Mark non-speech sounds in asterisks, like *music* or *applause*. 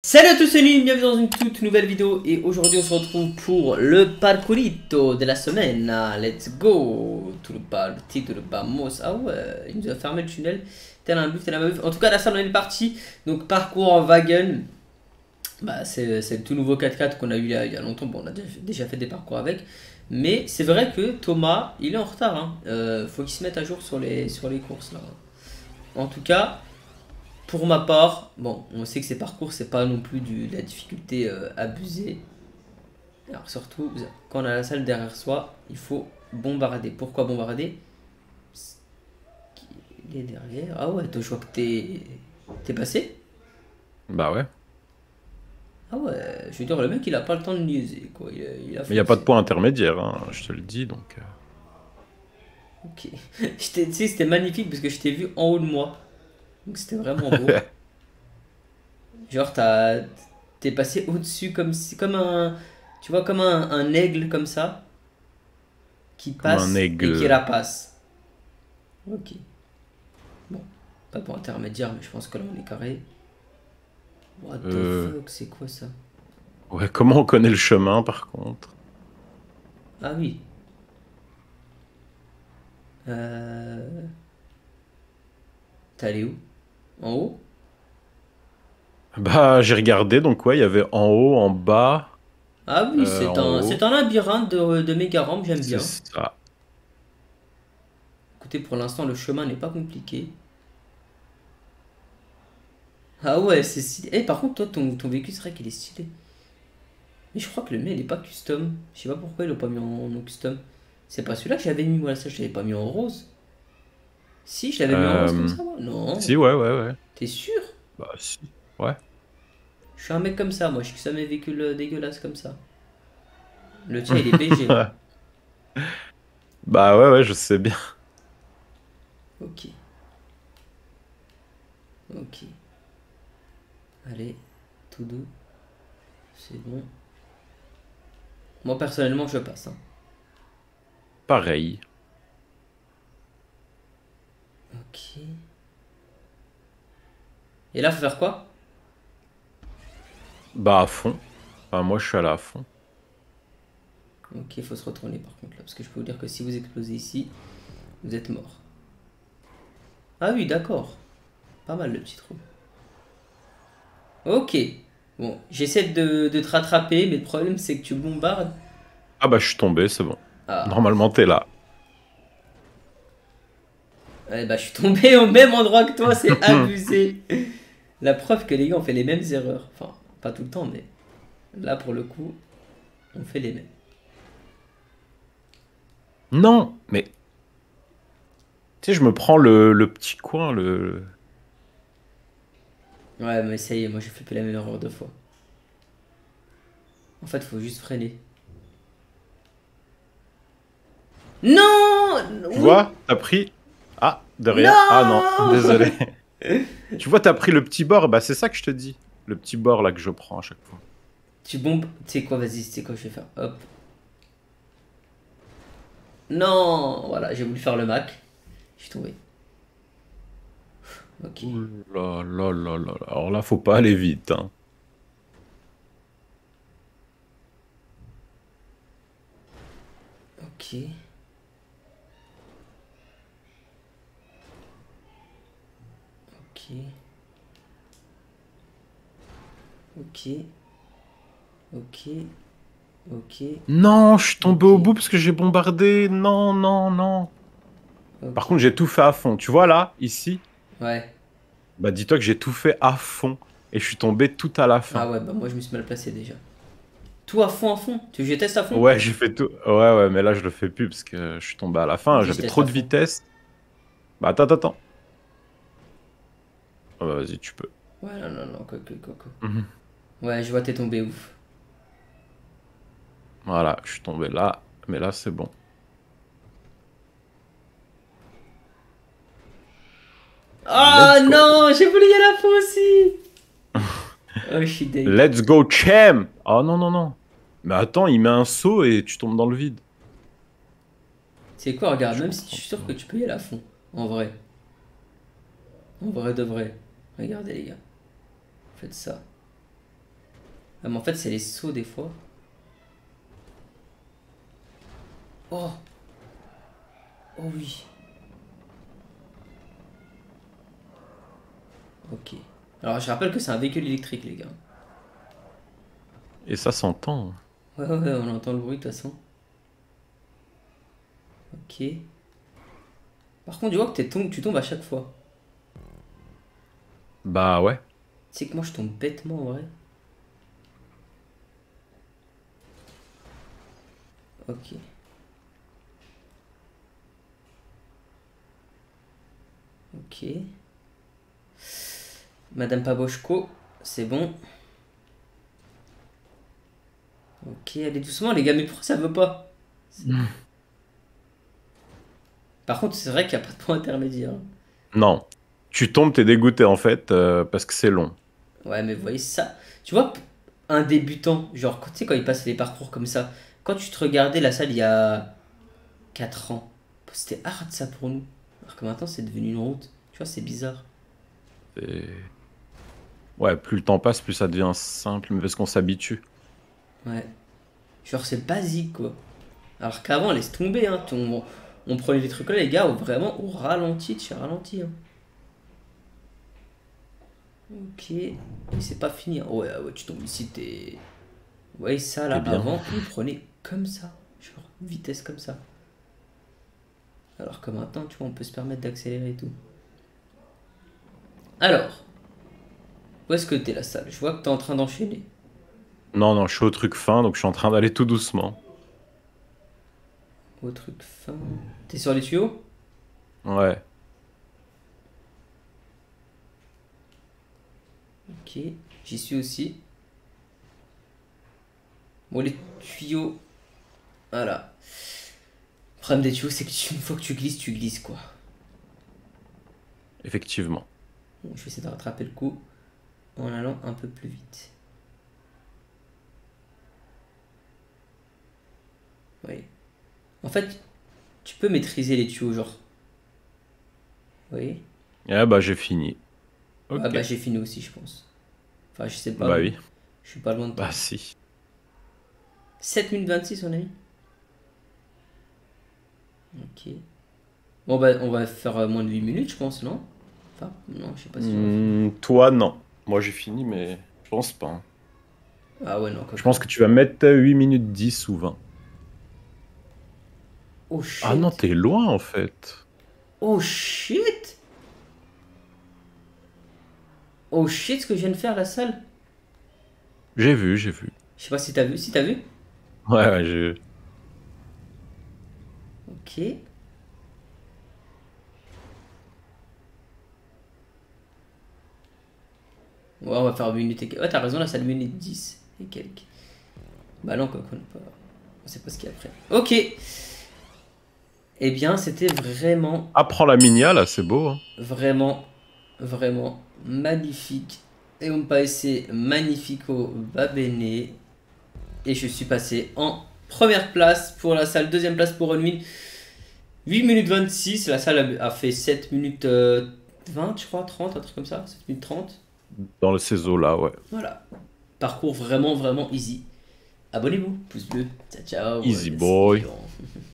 Salut à tous, c'est Lune, bienvenue dans une toute nouvelle vidéo et aujourd'hui on se retrouve pour le parcourito de la semaine. Ah, Let's go Tout le parti, tout le. Ah ouais, il nous a fermé le tunnel. Tel un buff, tel un buff. En tout cas, la salle on est parti. Donc parcours en wagon. Bah, c'est le tout nouveau 4x4 qu'on a eu il y a, il y a longtemps. Bon, on a déjà fait, déjà fait des parcours avec. Mais c'est vrai que Thomas, il est en retard. Hein. Euh, faut qu'il se mette à jour sur les, sur les courses là. En tout cas, pour ma part, bon, on sait que ces parcours, c'est pas non plus du, de la difficulté euh, abusée. Alors surtout, quand on a la salle derrière soi, il faut bombarder. Pourquoi bombarder? Il est derrière. Ah ouais, toi je vois que t'es... T'es passé Bah ouais. Ah ouais, je veux dire, le mec il a pas le temps de niaiser quoi. Il, a- il a Mais il n'y a pas de point intermédiaire, hein, je te le dis, donc... euh. Ok. *laughs* Tu sais, c'était magnifique parce que je t'ai vu en haut de moi. Donc c'était vraiment beau. *laughs* Genre, t'as- t'es passé au-dessus comme si, comme un, tu vois, comme un, un aigle comme ça, qui passe un aigle. et qui rapace. Ok. Bon, pas pour intermédiaire, mais je pense que là on est carré. What the Euh. fuck, c'est quoi ça? Ouais, comment on connaît le chemin, par contre? Ah oui. Euh... T'es allé où? En haut? Bah, j'ai regardé, donc ouais, il y avait en haut, en bas... Ah oui, Euh, c'est un, c'est un labyrinthe de, de méga rampe, j'aime bien. C'est ça. Écoutez, pour l'instant, le chemin n'est pas compliqué. Ah ouais, c'est stylé. Eh, par contre, toi, ton, ton véhicule, c'est vrai qu'il est stylé. Mais je crois que le mien, il est pas custom. Je sais pas pourquoi ils l'ont pas mis en, en custom. C'est pas celui-là que j'avais mis, moi, ça, je l'avais pas mis en rose. Si, je l'avais mis en rose comme Euh, ça, moi. Non. Si, ouais, ouais, ouais. T'es sûr? Bah, si. Ouais. Je suis un mec comme ça, moi, je custom mes véhicules dégueulasses comme ça. Le tien, il est BG. *laughs* Bah ouais, ouais, je sais bien. Ok. Ok. Allez, tout doux. C'est bon. Moi personnellement je passe. hein. Pareil. Ok. Et là faut faire quoi? Bah, à fond. Enfin, moi, je suis allé à fond. Ok, il faut se retourner par contre là. Parce que je peux vous dire que si vous explosez ici, vous êtes mort. Ah oui, d'accord. Pas mal le petit trou. Ok. Bon, j'essaie de, de te rattraper, mais le problème c'est que tu bombardes. Ah bah, je suis tombé, c'est bon. Ah. Normalement, t'es là. Ouais, bah, je suis tombé au même endroit que toi, c'est *laughs* abusé. La preuve que les gars, on fait les mêmes erreurs. Enfin, pas tout le temps, mais là, pour le coup, on fait les mêmes. Non, mais... Tu sais, je me prends le, le petit coin, le... Ouais, mais ça y est, moi, j'ai fait la même erreur deux fois. En fait, faut juste freiner. Non Tu vois, t'as pris... Ah, derrière. Ah non, désolé. *laughs* tu vois, t'as pris le petit bord, bah c'est ça que je te dis. Le petit bord là que je prends à chaque fois. Tu bombes. Tu sais quoi, vas-y, tu sais quoi, je vais faire. Hop. Non Voilà, j'ai voulu faire le Mac. Je suis tombé. Ok. Là là là là. Alors là, faut pas aller vite. Hein. Ok. Ok. Ok. Ok. Non, je suis tombé au bout parce que j'ai bombardé. Non, non, non. Par contre, j'ai tout fait à fond. Tu vois là, ici Ouais. Bah dis-toi que j'ai tout fait à fond. Et je suis tombé tout à la fin. Ah ouais, bah moi je me suis mal placé déjà. Tout à fond, à fond? Tu veux que je teste à fond? Ouais, j'ai fait tout. Ouais, ouais, mais là, je le fais plus parce que je suis tombé à la fin. J'avais trop de vitesse. Bah attends, attends, attends. Vas-y, tu peux. Ouais, non, non, non, coco, coco. Mhm. Ouais, je vois t'es tombé ouf. Voilà, je suis tombé là. Mais là, c'est bon. Oh Let's non, j'ai voulu y aller à fond aussi. *laughs* oh, je suis deg. Let's go, champ Oh non, non, non. Mais attends, il met un saut et tu tombes dans le vide. C'est quoi, regarde, Je même si je suis sûr que tu peux y aller à fond. En vrai. En vrai de vrai. Regardez les gars. Faites ça. Ah, mais en fait, c'est les sauts des fois. Oh Oh oui. Ok. Alors, je rappelle que c'est un véhicule électrique, les gars. Et ça s'entend. Ouais, ouais, ouais, on entend le bruit de toute façon. Ok. Par contre, tu vois que tom- tu tombes à chaque fois. Bah ouais. Tu sais que moi, je tombe bêtement, en vrai. Ok. Ok. Madame Pabochko, c'est bon. Ok, allez doucement les gars, mais pourquoi ça veut pas? Par contre, c'est vrai qu'il n'y a pas de point intermédiaire. Non. Tu tombes, t'es dégoûté en fait, euh, parce que c'est long. Ouais, mais vous voyez ça. Tu vois, un débutant, genre, quand- tu sais, quand il passe les parcours comme ça, quand tu te regardais la salle il y a 4 ans, c'était hard ça pour nous. Alors que maintenant, c'est devenu une route. Tu vois, c'est bizarre. Et- Ouais, plus le temps passe, plus ça devient simple, mais parce qu'on s'habitue. Ouais. Genre, c'est basique, quoi. Alors qu'avant, laisse tomber, hein. On, on prenait des trucs là, les gars, vraiment au ralenti, chez ralenti. Hein. Ok. Et c'est pas fini. hein. Ouais, ouais, tu tombes ici, t'es. Ouais, ça, là, T'es bien. avant, on prenait comme ça. Genre, vitesse comme ça. Alors que maintenant, tu vois, on peut se permettre d'accélérer et tout. Alors. Où est-ce que t'es, la salle? Je vois que t'es en train d'enchaîner. Non, non, je suis au truc fin, donc je suis en train d'aller tout doucement. Au truc fin. T'es sur les tuyaux? Ouais. Ok, j'y suis aussi. Bon, les tuyaux. Voilà. Le problème des tuyaux, c'est que tu- une fois que tu glisses, tu glisses quoi. Effectivement. Bon, je vais essayer de rattraper le coup en allant un peu plus vite. Oui. En fait, tu peux maîtriser les tuyaux, genre. Oui. Ah bah j'ai fini. Ah bah j'ai fini aussi, je pense. Enfin, je sais pas. Bah oui. Je suis pas loin de toi. Bah si. 7 minutes 26, on a mis Ok. Bon, bah, on va faire euh, moins de 8 minutes, je pense, non? Enfin, non, je sais pas si. Hmm, toi, non. Moi j'ai fini, mais je pense pas. hein. Ah ouais, non, quoi. Je pense que tu vas mettre 8 minutes 10 ou 20. Oh shit Ah non, t'es loin en fait. Oh shit Oh shit, ce que je viens de faire, la salle J'ai vu, j'ai vu. Je sais pas si t'as vu. Si t'as vu Ouais, ouais, j'ai vu. Ok. Ouais, on va faire 8 minutes et quelques. Ouais, t'as raison, là, ça 1 minute 10 et quelques. Bah non, quoi, qu'on pas. On sait pas ce qu'il y a après. Ok. Eh bien, c'était vraiment, Apprends la minia là, c'est beau. Hein. vraiment, vraiment magnifique. Et on passait magnifico va bene. Et je suis passé en première place pour la salle, deuxième place pour Unwin. 8 minutes 26, la salle a fait 7 minutes euh, 20, je crois, 30, un truc comme ça, 7 minutes 30. Dans le CESO là, ouais. Voilà. Parcours vraiment, vraiment easy. Abonnez-vous, pouce bleu. Ciao, ciao. Easy boy. *laughs*